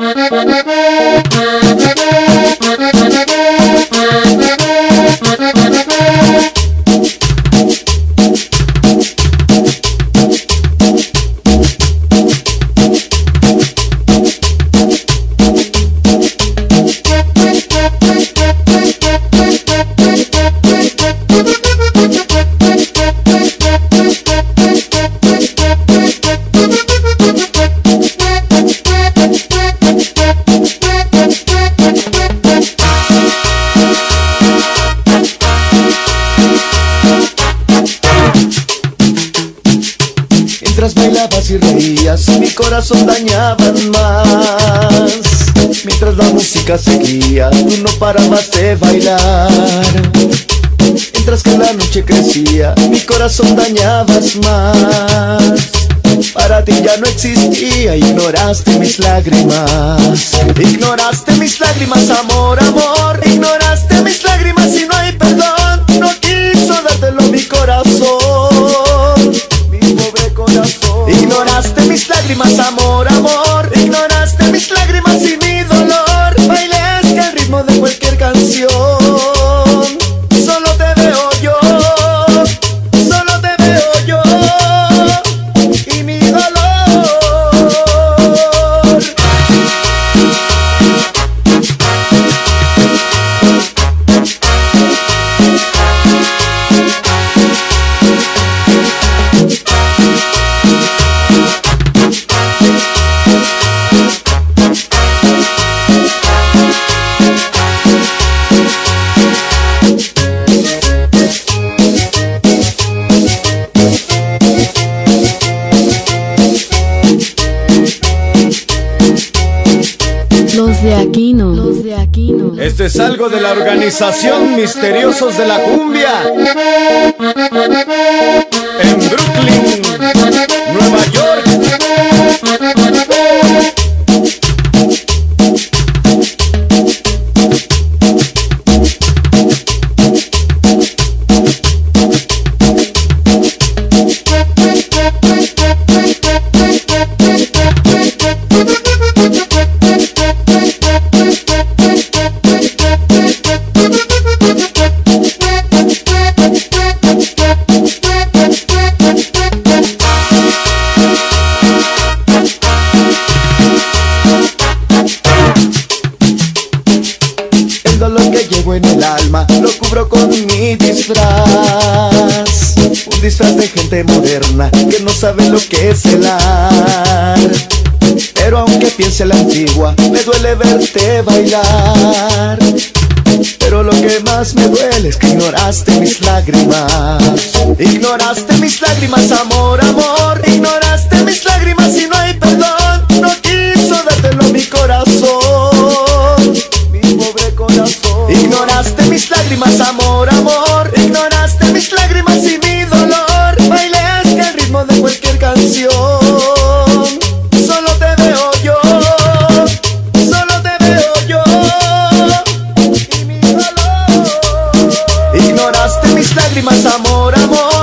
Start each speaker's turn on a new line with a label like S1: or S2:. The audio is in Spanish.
S1: Thank you. Mientras bailabas y reías, mi corazón dañaban más. Mientras la música seguía, tú no parabas de bailar. Mientras que la noche crecía, mi corazón dañabas más. Para ti ya no existía, ignoraste mis lágrimas. Ignoraste mis lágrimas, amor, amor.
S2: Los de Aquino. Los de Aquino.
S1: Este es algo de la organización Misteriosos de la Cumbia. En lo cubro con mi disfraz. Un disfraz de gente moderna que no sabe lo que es el arte. Pero aunque piense la antigua, me duele verte bailar. Pero lo que más me duele es que ignoraste mis lágrimas. Ignoraste mis lágrimas, amor, amor. Ignoraste mis lágrimas y no hay perdón. Lágrimas, amor, amor.